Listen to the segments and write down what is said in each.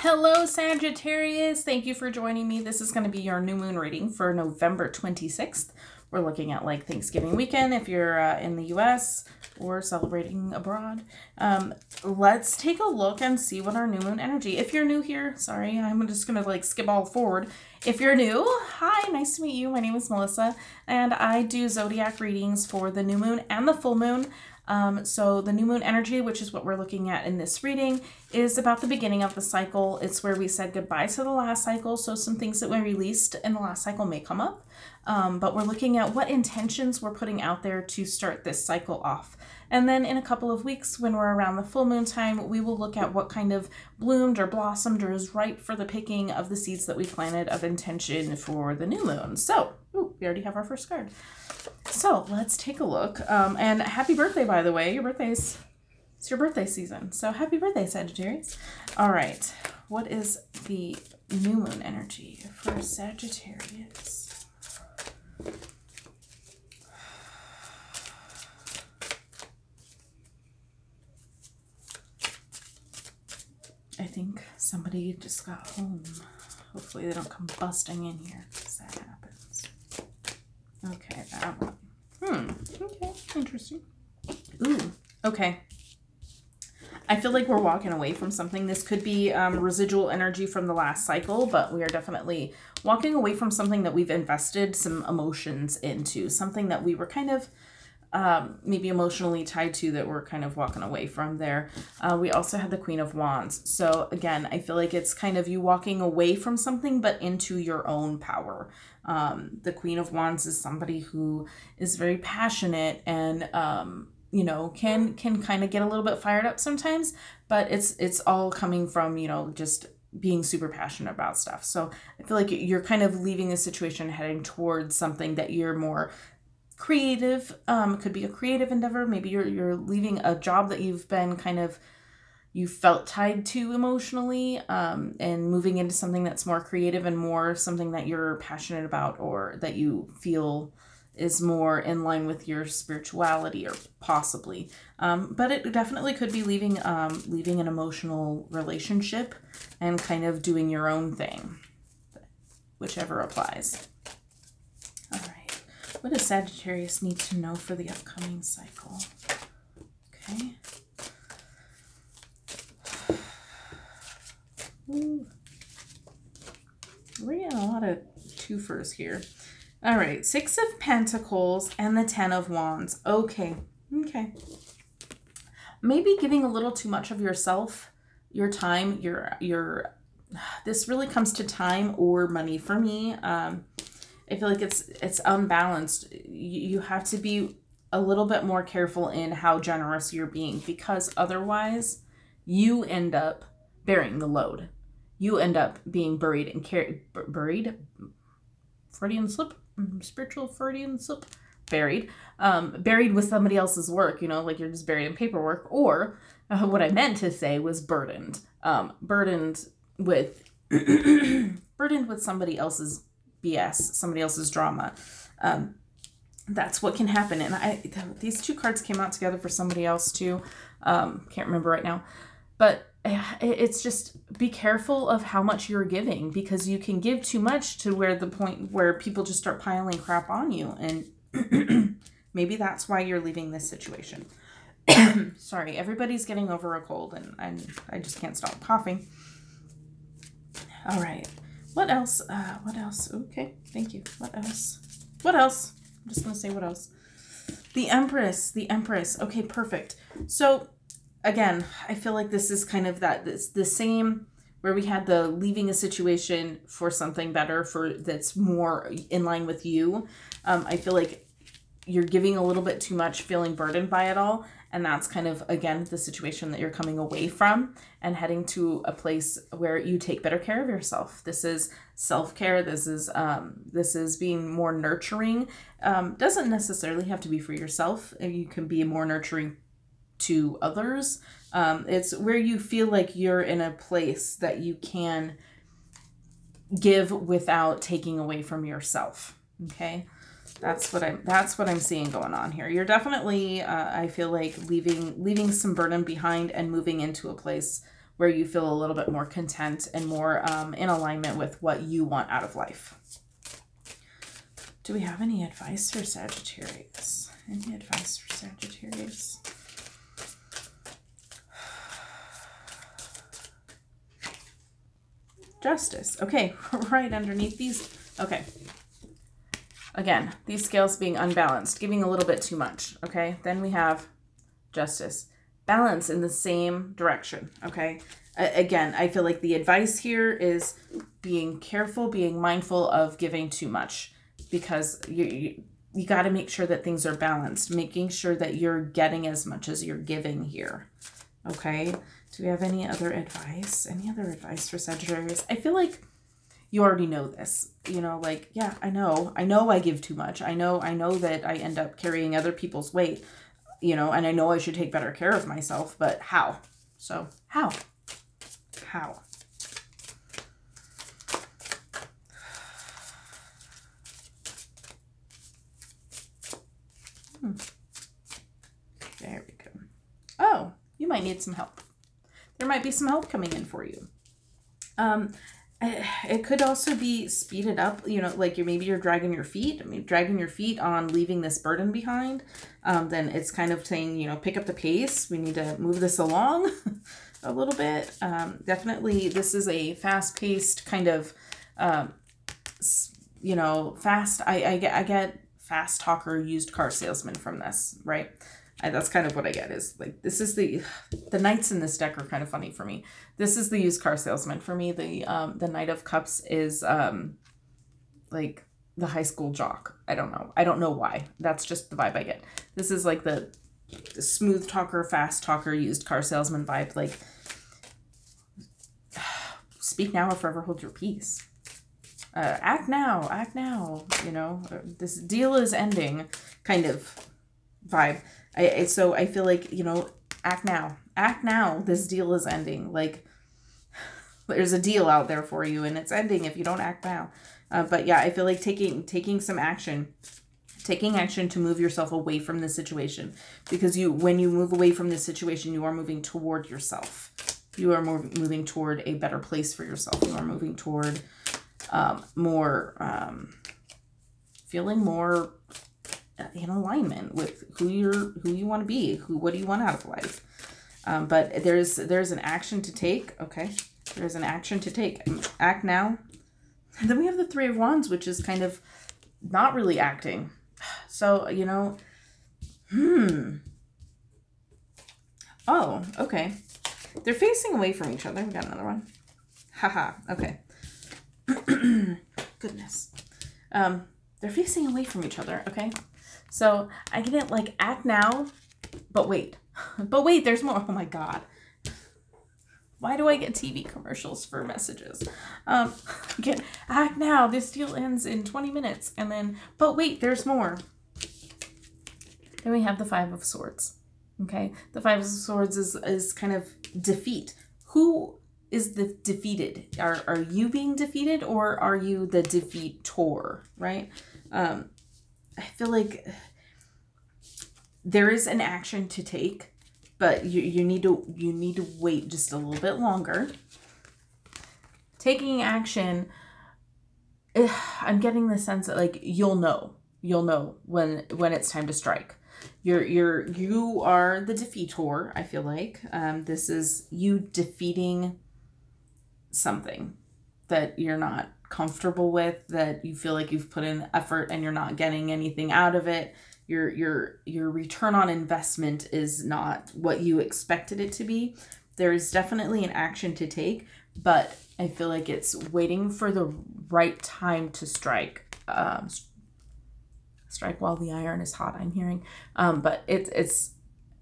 Hello, Sagittarius. Thank you for joining me. This is going to be your new moon reading for November 26th. We're looking at like Thanksgiving weekend if you're uh, in the US or celebrating abroad. Um, let's take a look and see what our new moon energy. If you're new here, sorry, I'm just to like skip all forward. If you're new, hi, nice to meet you. My name is Melissa, and I do zodiac readings for the new moon and the full moon. Um, so the new moon energy, which is what we're looking at in this reading, is about the beginning of the cycle. It's where we said goodbye to the last cycle. So some things that we released in the last cycle may come up. Um, but we're looking at what intentions we're putting out there to start this cycle off. And then in a couple of weeks, when we're around the full moon time, we will look at what kind of bloomed or blossomed or is ripe for the picking of the seeds that we planted of intention for the new moon. So, ooh, we already have our first card. So let's take a look. Um, and happy birthday, by the way. Your birthday's it's your birthday season. So happy birthday, Sagittarius. All right. What is the new moon energy for Sagittarius? I think somebody just got home. Hopefully they don't come busting in here because that happens. Okay, that one. Hmm. Okay, interesting. Ooh, okay. I feel like we're walking away from something. This could be um, residual energy from the last cycle, but we are definitely walking away from something that we've invested some emotions into, something that we were kind of um, maybe emotionally tied to that we're kind of walking away from there. Uh, we also had the Queen of Wands. So again, I feel like it's kind of you walking away from something but into your own power. Um, the Queen of Wands is somebody who is very passionate and um, you know can can kind of get a little bit fired up sometimes, but it's it's all coming from you know just being super passionate about stuff. So I feel like you're kind of leaving the situation heading towards something that you're more creative um could be a creative endeavor maybe you're you're leaving a job that you've been kind of you felt tied to emotionally um and moving into something that's more creative and more something that you're passionate about or that you feel is more in line with your spirituality or possibly um, but it definitely could be leaving um, leaving an emotional relationship and kind of doing your own thing whichever applies all right what does Sagittarius need to know for the upcoming cycle? Okay. Ooh. We're getting a lot of twofers here. All right, Six of Pentacles and the Ten of Wands. Okay, okay. Maybe giving a little too much of yourself, your time, your your. This really comes to time or money for me. Um, I feel like it's it's unbalanced. You, you have to be a little bit more careful in how generous you're being because otherwise you end up bearing the load. You end up being buried and carried buried Freudian slip, spiritual Freudian slip, buried, um, buried with somebody else's work. You know, like you're just buried in paperwork. Or uh, what I meant to say was burdened, um, burdened with burdened with somebody else's BS, somebody else's drama. Um, that's what can happen. And I these two cards came out together for somebody else too. Um, can't remember right now, but eh, it's just be careful of how much you're giving because you can give too much to where the point where people just start piling crap on you, and maybe that's why you're leaving this situation. Sorry, everybody's getting over a cold, and I I just can't stop coughing. All right. What else? Uh, what else? Okay, thank you. What else? What else? I'm just gonna say what else. The Empress. The Empress. Okay, perfect. So, again, I feel like this is kind of that. This the same where we had the leaving a situation for something better for that's more in line with you. Um, I feel like you're giving a little bit too much, feeling burdened by it all, and that's kind of, again, the situation that you're coming away from and heading to a place where you take better care of yourself. This is self-care. This is, um, this is being more nurturing. Um, doesn't necessarily have to be for yourself. You can be more nurturing to others. Um, it's where you feel like you're in a place that you can give without taking away from yourself. Okay that's what i'm that's what i'm seeing going on here you're definitely uh, i feel like leaving leaving some burden behind and moving into a place where you feel a little bit more content and more um, in alignment with what you want out of life. Do we have any advice for Sagittarius? Any advice for Sagittarius? Justice. Okay, right underneath these. Okay. Again, these scales being unbalanced, giving a little bit too much. Okay, then we have justice. Balance in the same direction. Okay, again, I feel like the advice here is being careful, being mindful of giving too much because you, you, you got to make sure that things are balanced, making sure that you're getting as much as you're giving here. Okay, do we have any other advice? Any other advice for Sagittarius? I feel like you already know this. You know, like, yeah, I know. I know I give too much. I know I know that I end up carrying other people's weight, you know, and I know I should take better care of myself, but how? So, how? How? Hmm. There we go. Oh, you might need some help there might be some help coming in for you. Um, it could also be speeded up, you know, like you're maybe you're dragging your feet, I mean, dragging your feet on leaving this burden behind. Um, then it's kind of saying, you know, pick up the pace. We need to move this along a little bit. Um, definitely, this is a fast paced kind of, um, you know, fast. I, I get, I get fast talker used car salesman from this, right? I, that's kind of what I get is like this is the the knights in this deck are kind of funny for me. This is the used car salesman for me. The um the knight of cups is um like the high school jock. I don't know. I don't know why. That's just the vibe I get. This is like the, the smooth talker, fast talker, used car salesman vibe. Like speak now or forever hold your peace. Uh, act now, act now. You know, this deal is ending, kind of vibe. I, so I feel like, you know, act now. Act now. This deal is ending. Like, there's a deal out there for you and it's ending if you don't act now. Uh, but yeah, I feel like taking taking some action taking action to move yourself away from the situation because you when you move away from the situation you are moving toward yourself you are more moving toward a better place for yourself you are moving toward um, more um, feeling more in alignment with who you're who you want to be who what do you want out of life. Um, but there's there's an action to take okay? There's an action to take. Act now. And then we have the three of wands which is kind of not really acting. So you know hmm. Oh okay. They're facing away from each other. We got another one. Haha okay. Goodness. Um they're facing away from each other okay so I didn't like act now, but wait, but wait, there's more. Oh my God. Why do I get TV commercials for messages? Um, get act now. This deal ends in 20 minutes. And then, but wait, there's more. Then we have the Five of Swords. Okay. The Five of Swords is, is kind of defeat. Who is the defeated? Are, are you being defeated or are you the defeator? Right. Um, I feel like there is an action to take, but you, you need to you need to wait just a little bit longer. Taking action, I'm getting the sense that like you'll know. You'll know when when it's time to strike. You're you're you are the defeator, I feel like. Um, this is you defeating something that you're not comfortable with that you feel like you've put in effort and you're not getting anything out of it your your your return on investment is not what you expected it to be. There is definitely an action to take but i feel like it's waiting for the right time to strike um, strike while the iron is hot i'm hearing. Um, but it, it's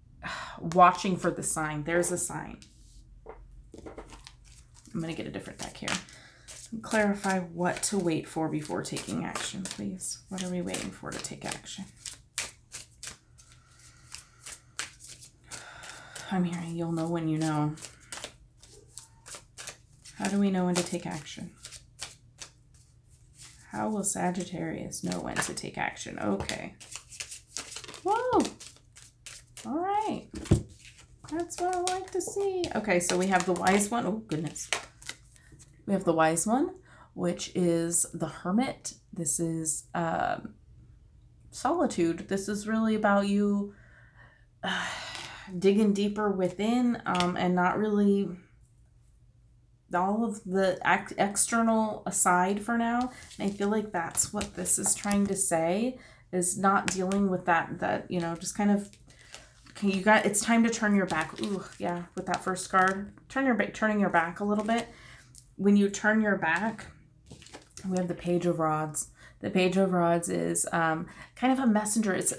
watching for the sign. There's a sign. I'm going to get a different deck here clarify what to wait for before taking action, please. What are we waiting for to take action? I'm hearing you'll know when you know. How do we know when to take action? How will Sagittarius know when to take action? Okay. Whoa. All right. That's what I like to see. Okay, so we have the wise one. Oh, goodness. We have the wise one, which is the hermit. This is um, solitude. This is really about you uh, digging deeper within um, and not really all of the ex- external aside for now. And I feel like that's what this is trying to say is not dealing with that that you know just kind of okay you got it's time to turn your back ooh yeah with that first card turn your back turning your back a little bit when you turn your back we have the page of rods the page of rods is um, kind of a messenger it's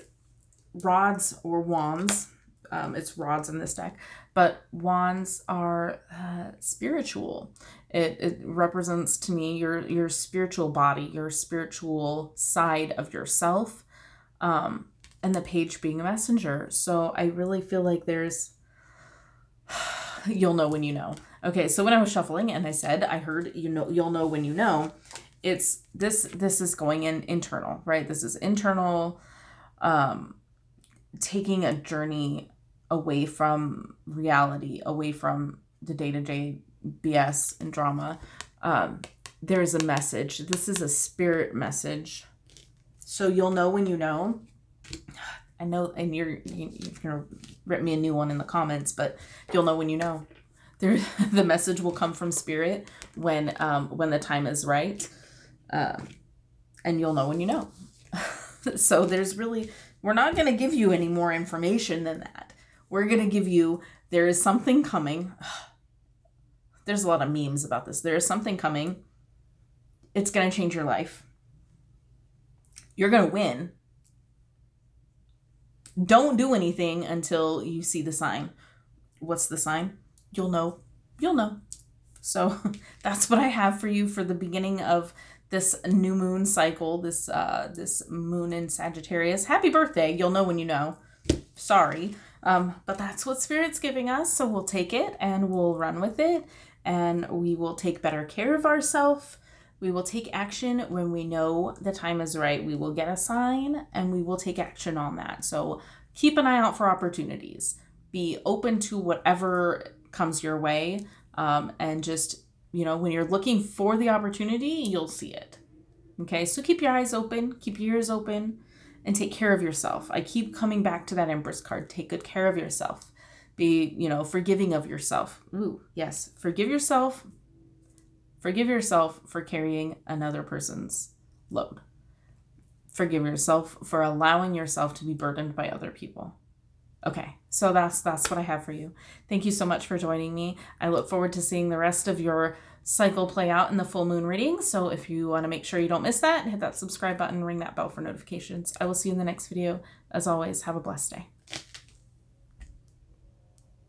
rods or wands um, it's rods in this deck but wands are uh, spiritual it, it represents to me your your spiritual body your spiritual side of yourself um, and the page being a messenger. So I really feel like there's, you'll know when you know. Okay, so when I was shuffling and I said I heard you know you'll know when you know, it's this this is going in internal, right? This is internal, um, taking a journey away from reality, away from the day to day BS and drama. Um, there's a message. This is a spirit message so you'll know when you know. I know, and you're you, you're gonna rip me a new one in the comments, but you'll know when you know. There, the message will come from spirit when um when the time is right, um, and you'll know when you know. so there's really we're not gonna give you any more information than that. We're gonna give you there is something coming. There's a lot of memes about this. There is something coming. It's gonna change your life you're going to win. Don't do anything until you see the sign. What's the sign? You'll know. You'll know. So that's what I have for you for the beginning of this new moon cycle, this uh this moon in Sagittarius. Happy birthday. You'll know when you know. Sorry. Um, but that's what Spirit's giving us, so we'll take it and we'll run with it and we will take better care of ourselves we will take action when we know the time is right. We will get a sign and we will take action on that. So keep an eye out for opportunities. Be open to whatever comes your way. Um, and just, you know, when you're looking for the opportunity, you'll see it. Okay, so keep your eyes open, keep your ears open, and take care of yourself. I keep coming back to that Empress card. Take good care of yourself. Be, you know, forgiving of yourself. Ooh, yes, forgive yourself, Forgive yourself for carrying another person's load. Forgive yourself for allowing yourself to be burdened by other people. Okay, so that's that's what I have for you. Thank you so much for joining me. I look forward to seeing the rest of your cycle play out in the full moon reading. So if you want to make sure you don't miss that, hit that subscribe button, ring that bell for notifications. I will see you in the next video. As always, have a blessed day.